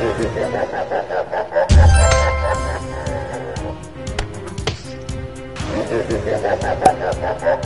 Ha ha ha ha ha!